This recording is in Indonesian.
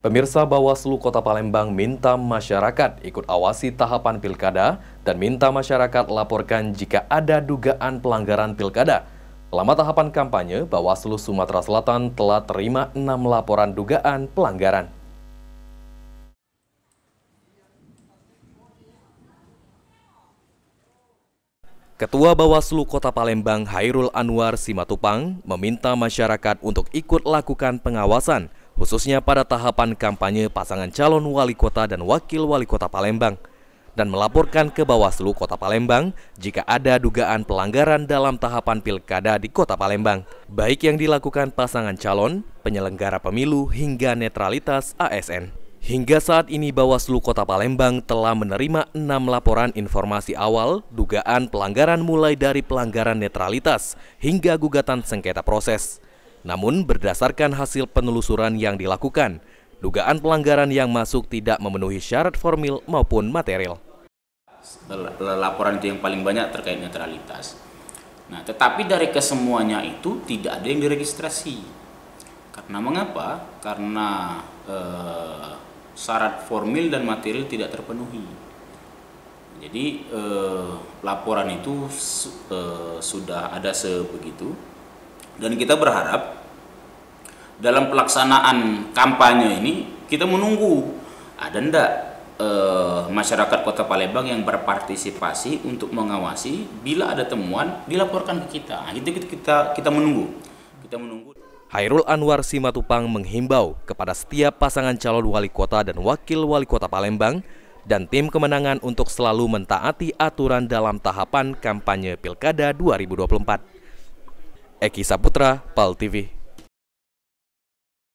Pemirsa Bawaslu Kota Palembang minta masyarakat ikut awasi tahapan pilkada dan minta masyarakat laporkan jika ada dugaan pelanggaran pilkada. Selama tahapan kampanye, Bawaslu Sumatera Selatan telah terima enam laporan dugaan pelanggaran. Ketua Bawaslu Kota Palembang Hairul Anwar Simatupang meminta masyarakat untuk ikut lakukan pengawasan khususnya pada tahapan kampanye pasangan calon wali kota dan wakil wali kota Palembang, dan melaporkan ke Bawaslu Kota Palembang jika ada dugaan pelanggaran dalam tahapan pilkada di Kota Palembang, baik yang dilakukan pasangan calon, penyelenggara pemilu, hingga netralitas ASN. Hingga saat ini Bawaslu Kota Palembang telah menerima enam laporan informasi awal dugaan pelanggaran mulai dari pelanggaran netralitas hingga gugatan sengketa proses. Namun berdasarkan hasil penelusuran yang dilakukan, dugaan pelanggaran yang masuk tidak memenuhi syarat formil maupun material. Laporan itu yang paling banyak terkait netralitas. Nah, tetapi dari kesemuanya itu tidak ada yang diregistrasi. Karena mengapa? Karena eh, syarat formil dan material tidak terpenuhi. Jadi eh, laporan itu eh, sudah ada sebegitu dan kita berharap dalam pelaksanaan kampanye ini kita menunggu ada ndak eh, masyarakat Kota Palembang yang berpartisipasi untuk mengawasi bila ada temuan dilaporkan ke kita. Nah, itu kita kita menunggu. Kita menunggu. Hairul Anwar Simatupang menghimbau kepada setiap pasangan calon wali kota dan wakil wali kota Palembang dan tim kemenangan untuk selalu mentaati aturan dalam tahapan kampanye Pilkada 2024. Eki Saputra, PAL TV.